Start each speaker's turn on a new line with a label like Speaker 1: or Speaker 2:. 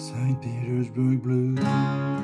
Speaker 1: St. Petersburg Blues.